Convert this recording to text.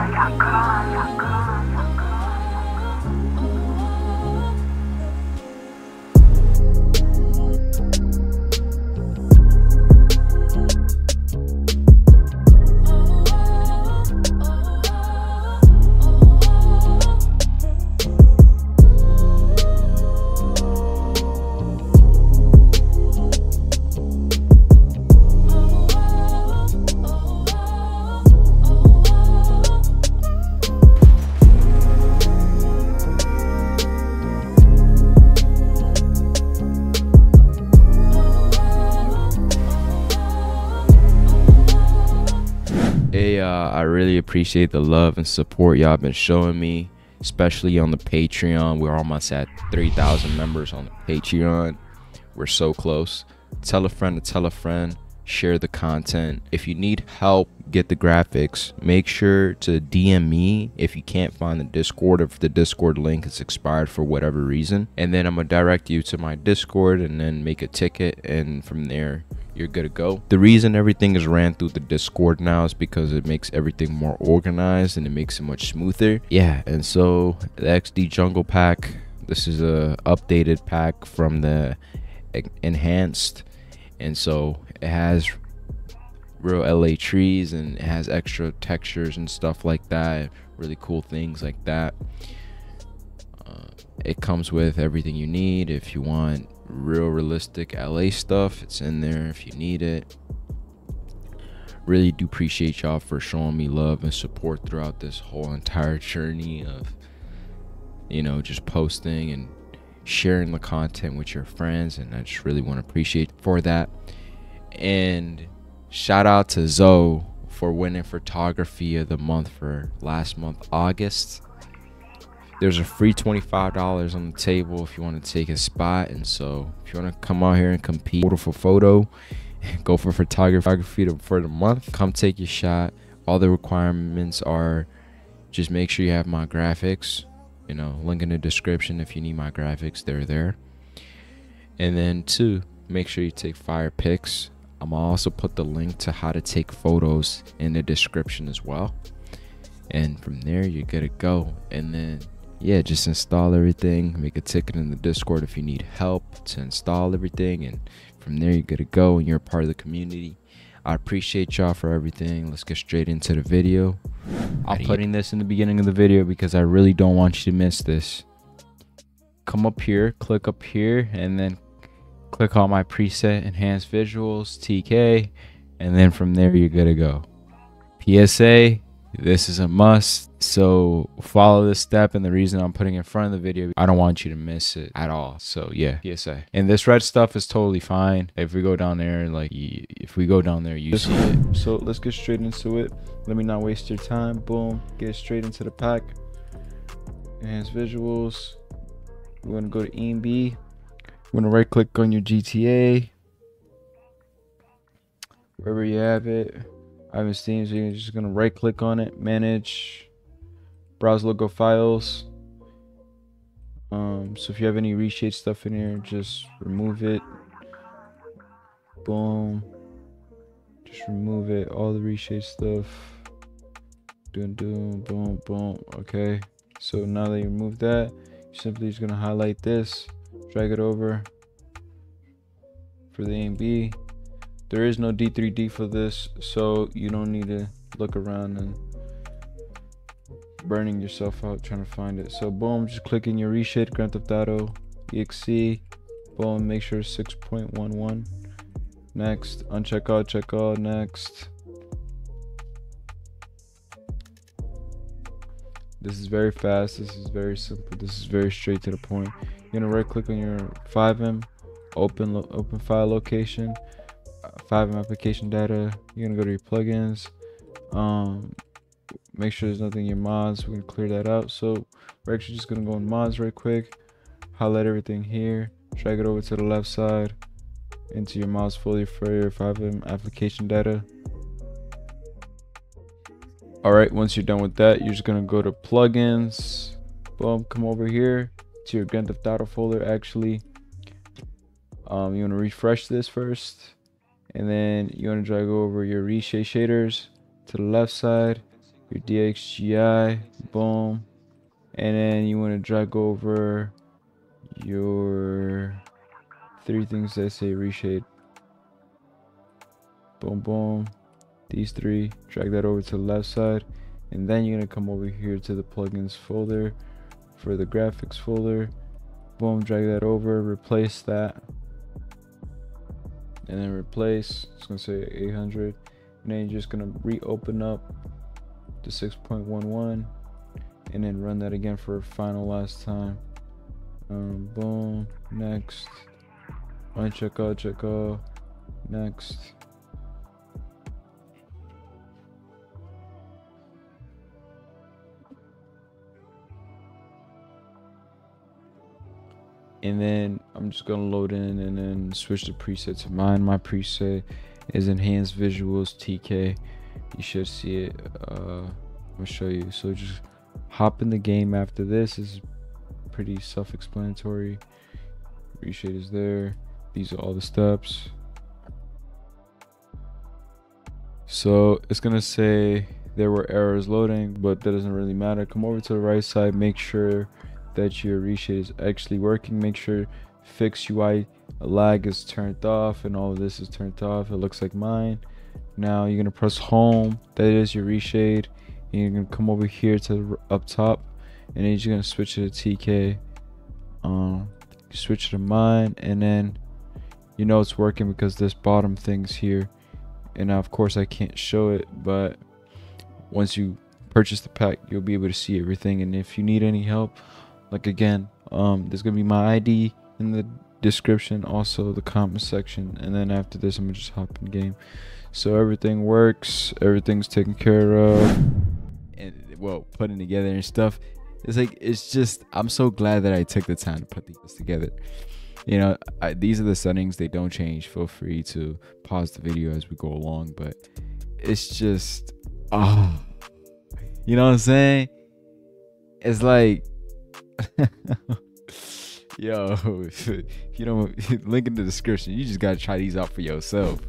like a girl. Hey, uh, I really appreciate the love and support y'all been showing me, especially on the Patreon. We're almost at 3,000 members on the Patreon. We're so close. Tell a friend to tell a friend. Share the content. If you need help, get the graphics. Make sure to DM me if you can't find the Discord. If the Discord link is expired for whatever reason, and then I'm gonna direct you to my Discord and then make a ticket, and from there you're good to go. The reason everything is ran through the Discord now is because it makes everything more organized and it makes it much smoother. Yeah, and so the XD Jungle Pack, this is a updated pack from the enhanced, and so it has real LA trees and it has extra textures and stuff like that. Really cool things like that. Uh, it comes with everything you need if you want real realistic LA stuff. It's in there if you need it. Really do appreciate y'all for showing me love and support throughout this whole entire journey of, you know, just posting and sharing the content with your friends. And I just really want to appreciate for that. And shout out to Zoe for winning photography of the month for last month, August there's a free $25 on the table if you want to take a spot. And so if you want to come out here and compete photo for photo go for photography for the month come take your shot. All the requirements are just make sure you have my graphics you know link in the description if you need my graphics they're there. And then two make sure you take fire pics. I'm also put the link to how to take photos in the description as well. And from there you're good to go. And then yeah, just install everything. Make a ticket in the Discord if you need help to install everything. And from there, you're good to go and you're a part of the community. I appreciate y'all for everything. Let's get straight into the video. I'm putting this in the beginning of the video because I really don't want you to miss this. Come up here, click up here, and then click on my preset enhanced visuals, TK, and then from there, you're good to go. PSA this is a must. So follow this step. And the reason I'm putting in front of the video, I don't want you to miss it at all. So yeah, PSA. And this red stuff is totally fine. If we go down there, like if we go down there, you see it. So let's get straight into it. Let me not waste your time. Boom. Get straight into the pack. Enhance visuals. We're gonna go to ENB. We're gonna right click on your GTA. Wherever you have it I have Steam, so you're just gonna right click on it, manage, browse local files. Um, so if you have any reshade stuff in here, just remove it. Boom. Just remove it, all the reshade stuff. Doom, doom, boom, boom. Okay. So now that you remove that, you're simply just gonna highlight this, drag it over for the A B there is no D3D for this, so you don't need to look around and burning yourself out trying to find it. So boom, just click in your reshade Grand Theft Auto EXE. Boom, make sure 6.11. Next, uncheck all, check all, next. This is very fast, this is very simple, this is very straight to the point. You're gonna right click on your FiveM, open open file location, FiveM application data. You're gonna go to your plugins. Um, make sure there's nothing in your mods. We're gonna clear that out. So we're actually just gonna go in mods right quick, highlight everything here, drag it over to the left side into your mods folder for your FiveM application data. All right, once you're done with that, you're just gonna go to plugins. Boom, come over here to your Grand Theft Auto folder. Actually, um, you wanna refresh this first and then you want to drag over your reshade shaders to the left side your DXGI, boom, and then you want to drag over your three things that say reshade. Boom, boom. These three, drag that over to the left side, and then you're gonna come over here to the plugins folder for the graphics folder. Boom, drag that over, replace that, and then replace. It's gonna say 800, and then you're just gonna reopen up to 6.11 and then run that again for a final last time. Um, boom next. Uncheck out check out next and then I'm just gonna load in and then switch the preset to mine. My preset is enhanced visuals TK. You should see it. Uh, I'll show you. So just hop in the game after this. is pretty self-explanatory. Reshade is there. These are all the steps. So it's gonna say there were errors loading, but that doesn't really matter. Come over to the right side, make sure that your reshade is actually working. Make sure fix UI lag is turned off and all of this is turned off. It looks like mine. Now you're gonna press home. That is your reshade. And you're gonna come over here to up top, and then you're gonna switch it to TK. Um, switch it to mine, and then you know it's working because this bottom thing's here. And of course, I can't show it, but once you purchase the pack, you'll be able to see everything. And if you need any help, like again um there's gonna be my id in the description also the comment section and then after this i'm gonna just hop in game. So everything works everything's taken care of and well putting together and stuff. It's like it's just i'm so glad that i took the time to put these together. You know I, these are the settings they don't change. Feel free to pause the video as we go along but it's just oh you know what i'm saying? It's like Yo, if you don't, link in the description. You just gotta try these out for yourself.